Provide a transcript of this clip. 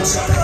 It's